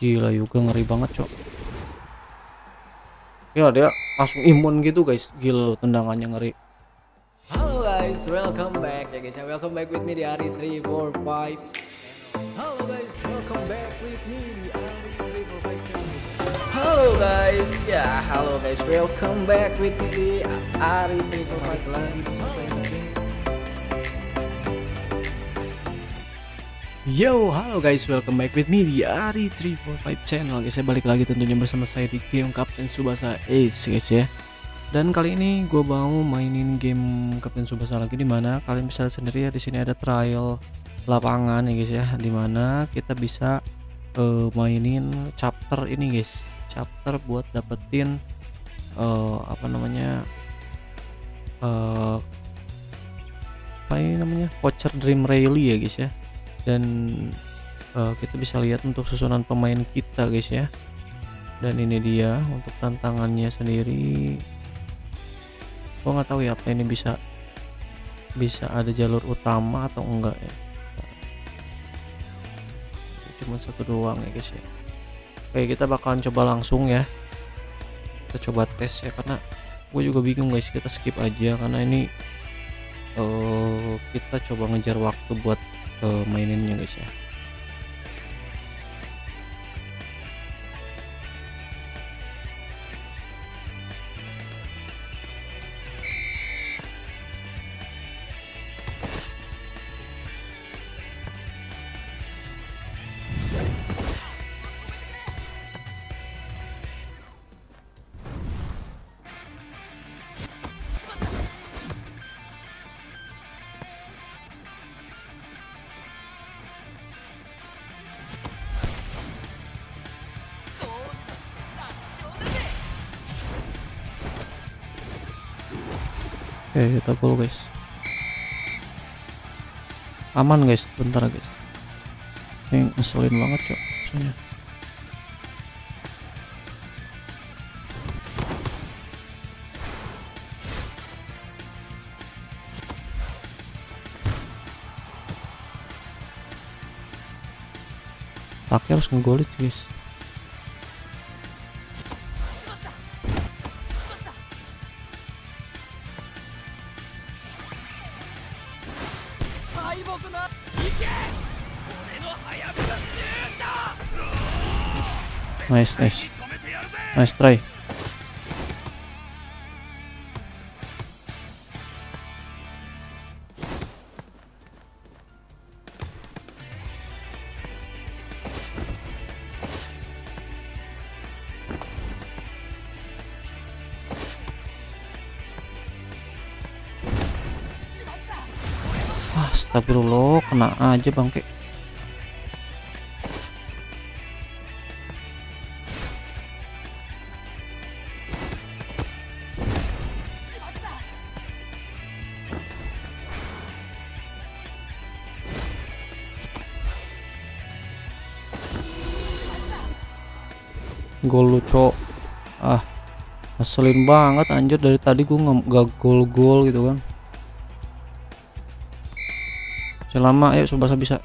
Gila juga ngeri banget cok. Ya dia langsung imun gitu guys. Gila tendangannya ngeri. Halo guys. Welcome back. Ya guys ya. Welcome back with me di hari 3, 4, 5 Halo guys. Welcome back with me di hari 3, 4, 5 Halo guys. Ya halo guys. Welcome back with me di hari 3, 4, Yo, halo guys, welcome back with me di Ari 345 channel guys. Saya balik lagi tentunya bersama saya di game Captain Subasa Ace guys ya. Dan kali ini gue mau mainin game Captain Subasa lagi di mana kalian bisa lihat sendiri ya di sini ada trial lapangan ya guys ya, di mana kita bisa uh, mainin chapter ini guys, chapter buat dapetin uh, apa namanya uh, apa ini namanya voucher Dream Rally ya guys ya dan uh, kita bisa lihat untuk susunan pemain kita guys ya. Dan ini dia untuk tantangannya sendiri. Gua nggak tahu ya apa ini bisa bisa ada jalur utama atau enggak ya. Cuma satu doang ya guys ya. Oke kita bakalan coba langsung ya. Kita coba tes ya karena gue juga bingung guys. Kita skip aja karena ini uh, kita coba ngejar waktu buat uh, maininnya guys ya Oke kita pull guys. Aman guys. Bentar guys. Ini ngeselin banget cok. Maksudnya. Pakai harus ngegolit guys Nice, nice. Nice try. Astagfirullah, kena aja bangke. Gol lu cok. Ah ngeselin banget anjir. Dari tadi gua nggak gol-gol gitu kan. Selama ayo coba bisa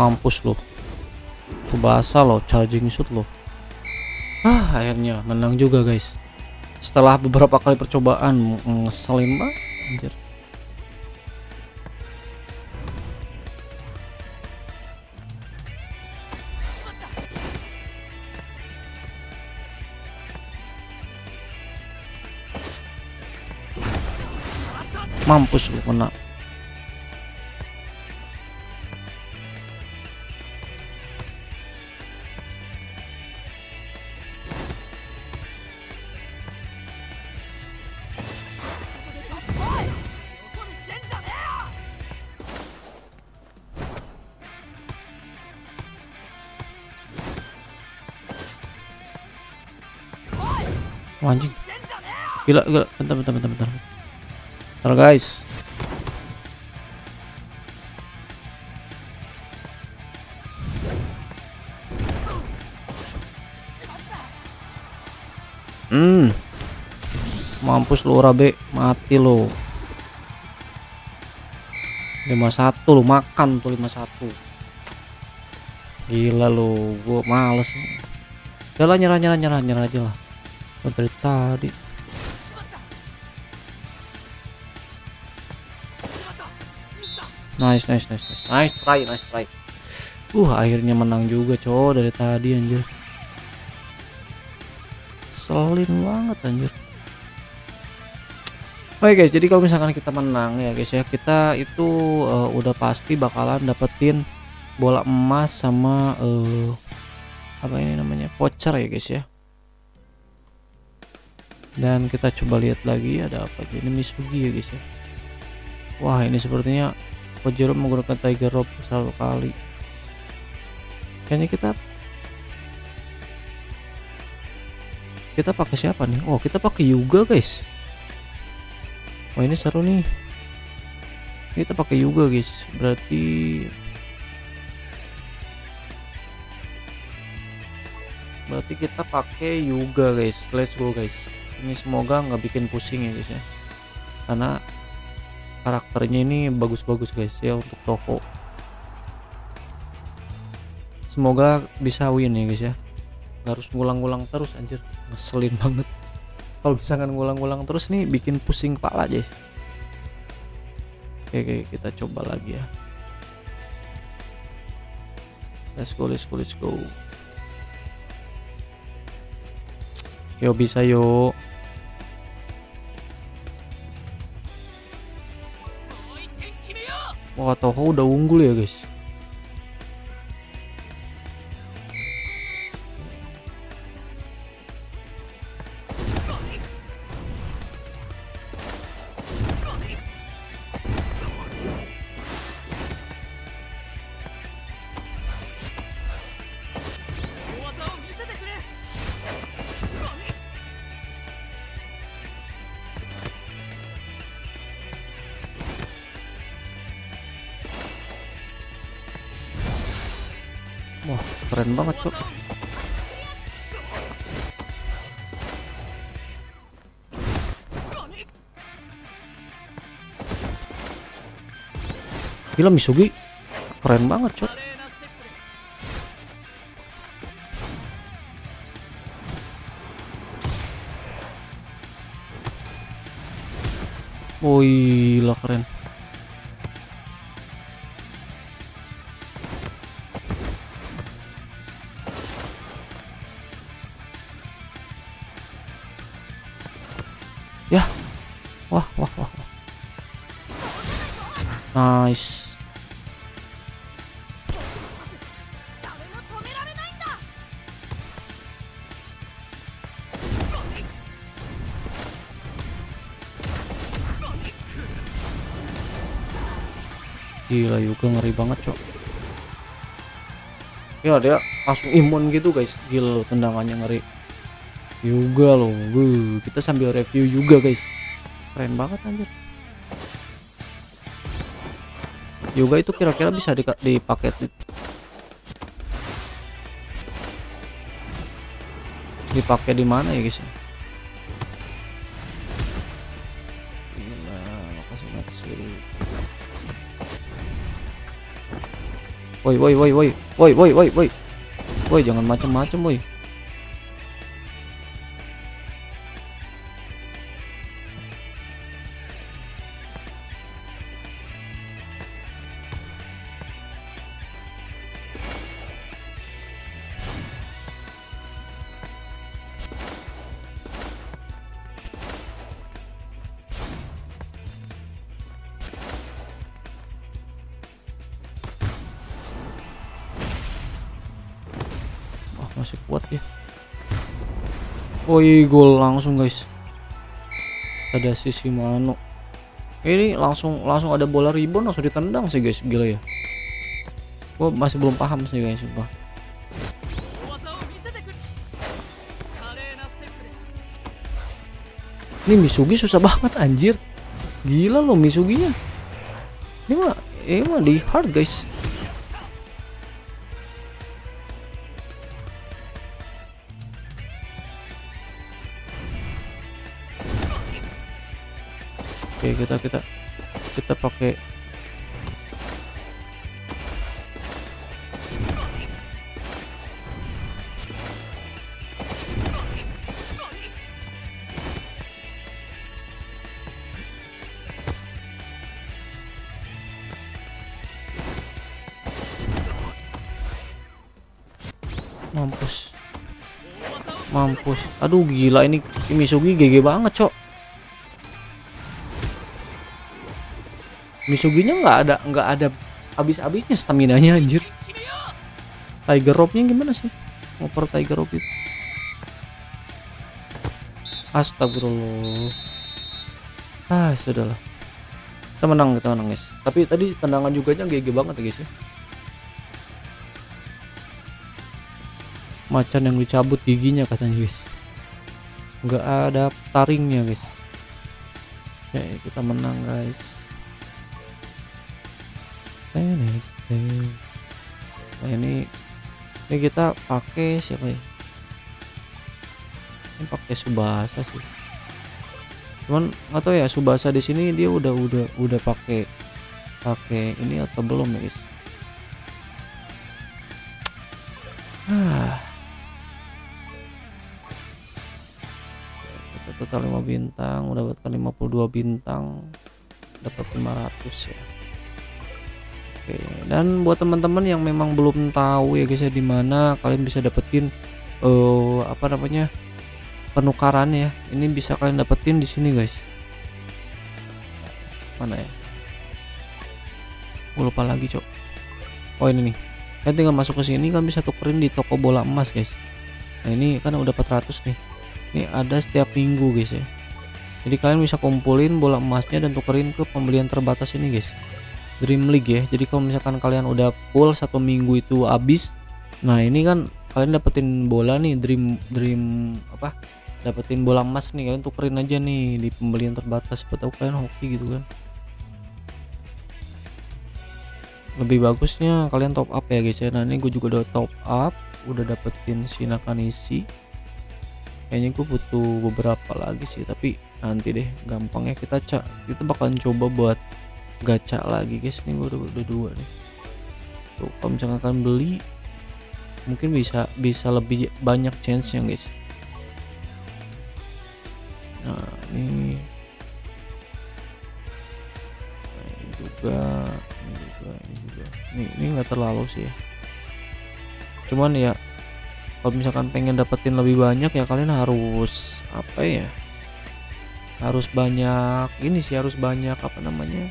mampus loh Subasa loh charging shoot loh. Ah akhirnya menang juga guys. Setelah beberapa kali percobaan ngeselin banget anjir. Mampus lu kena Oh, anjing. Gila, gila. Bentar, bentar, bentar, bentar. Bentar, guys. Hmm. Mampus lu Rabe, mati lo. 51 lu makan tuh 51. Gila lu, gua males. jalan nyerah nyerah nyerah nyerah aja lah. Dari tadi. Nice nice nice nice. Nice try, nice try. Uh, akhirnya menang juga cowok dari tadi anjir. Selin banget anjir. Oke guys, jadi kalau misalkan kita menang ya guys ya, kita itu uh, udah pasti bakalan dapetin bola emas sama uh, apa ini namanya voucher ya guys ya. Dan kita coba lihat lagi ada apa ini Misugi ya guys ya. Wah ini sepertinya Pajero menggunakan Tiger Rope satu kali. Kayaknya kita kita pakai siapa nih? Oh kita pakai Yuga guys. Oh ini seru nih. Kita pakai Yuga guys. Berarti berarti kita pakai Yuga guys. Let's go guys. Ini semoga nggak bikin pusing ya guys ya. Karena karakternya ini bagus-bagus guys ya untuk toko. Semoga bisa win ya guys ya. Gak harus ngulang-ngulang terus anjir. Ngeselin banget. Kalau misalkan ngulang-ngulang terus nih bikin pusing kepala aja oke, oke kita coba lagi ya. Let's go let's go let's go. Yo bisa yuk Wah Toho udah unggul ya guys keren banget cok Gila Misugi. Keren banget cok Oh gila keren Gila juga ngeri banget, Cok. Ya, dia langsung imun gitu, guys. Gila tendangannya ngeri. Juga loh Wuh, kita sambil review juga guys. Keren banget anjir. Juga itu kira-kira bisa dipakai dipakai di mana ya guys? Ya Woi woi woi woi. Woi woi woi woi. Woi jangan macam-macam woi. Masih kuat ya Woi gol langsung guys. Ada sisi mano ini langsung langsung ada bola ribon langsung ditendang sih guys gila ya. Gua masih belum paham sih guys sumpah. Ini Misugi susah banget anjir. Gila loh Misuginya. Ini mah ini mah di hard guys oke kita kita kita pakai mampus. Mampus. Aduh gila ini Misugi GG banget cok Misuginya nggak ada nggak ada habis-habisnya stamina nya anjir. Tiger Rope-nya gimana sih? Ngoper Tiger Rope itu. Astagfirullah. Ah sudahlah. Kita menang kita menang guys. Tapi tadi tendangan juga nya GG banget ya guys ya. Macan yang dicabut giginya katanya guys. Nggak ada taringnya guys. Ya kita menang guys nah ini ini kita pakai siapa ya? Ini pakai subasa sih. Cuman nggak tahu ya subasa di sini dia udah udah udah pakai pakai ini atau belum guys? Ah. Total 5 bintang mendapatkan 52 bintang dapat 500 ya Oke. Dan buat teman-teman yang memang belum tahu ya guys ya di mana kalian bisa dapetin uh, apa namanya penukaran ya. Ini bisa kalian dapetin di sini guys. Mana ya? Gue lupa lagi cok. Oh ini nih. Kalian tinggal masuk ke sini kan bisa tukerin di toko bola emas guys. Nah ini kan udah 400 nih. Ini ada setiap minggu guys ya. Jadi kalian bisa kumpulin bola emasnya dan tukerin ke pembelian terbatas ini guys Dream League ya. Jadi kalau misalkan kalian udah full satu minggu itu habis nah ini kan kalian dapetin bola nih Dream Dream apa? Dapetin bola emas nih kalian tukerin aja nih di pembelian terbatas. Siapa tahu kalian hoki gitu kan. Lebih bagusnya kalian top up ya guys ya. Nah ini gue juga udah top up udah dapetin si Nakanishi kayaknya gue butuh beberapa lagi sih tapi nanti deh gampangnya kita cak kita bakalan coba buat gacha lagi guys. Ini gue udah, udah dua nih. Tuh kalau misalkan akan beli mungkin bisa bisa lebih banyak chance nya guys. Nah ini. Nah, ini juga ini juga ini juga. Ini ini nggak terlalu sih ya. Cuman ya kalau misalkan pengen dapetin lebih banyak ya kalian harus apa ya? Harus banyak ini sih harus banyak apa namanya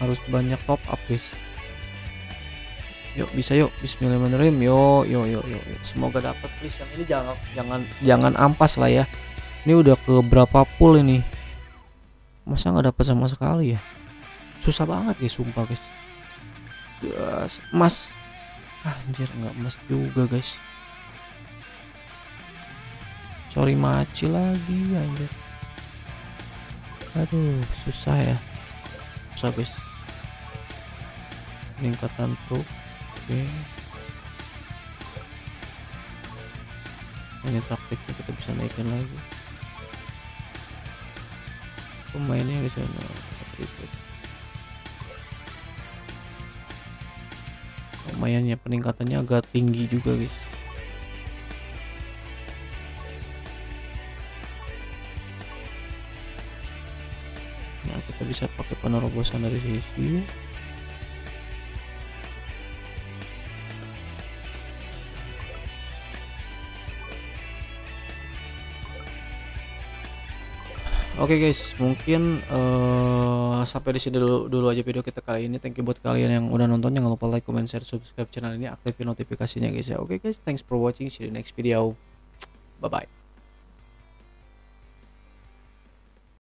harus banyak top up guys. Yuk bisa yuk. Bismillahirrahmanirrahim. Yuk yuk yuk yuk, yuk. semoga dapat please. Yang ini jangan jangan jangan ampas lah ya. Ini udah ke berapa pool ini? Masa nggak dapat sama sekali ya? Susah banget guys sumpah guys. Yes, mas. Anjir nggak emas juga guys. Sorry maci lagi anjir. Aduh susah ya guys peningkatan tuh oke. Okay. ini taktiknya kita bisa naikin lagi. Pemainnya guys ya nah, itu. Lumayan ya peningkatannya agak tinggi juga guys penerobosan dari sisi Oke okay guys, mungkin uh, sampai di sini dulu, dulu aja video kita kali ini. Thank you buat kalian yang udah nonton. Jangan lupa like, comment, share, subscribe channel ini, aktifin notifikasinya guys ya. Oke okay guys, thanks for watching. See you next video. Bye bye.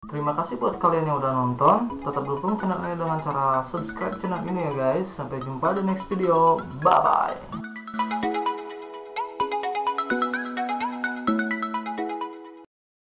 Terima kasih buat kalian yang udah nonton. Tetap dukung channel ini dengan cara subscribe channel ini ya guys. Sampai jumpa di next video. Bye bye.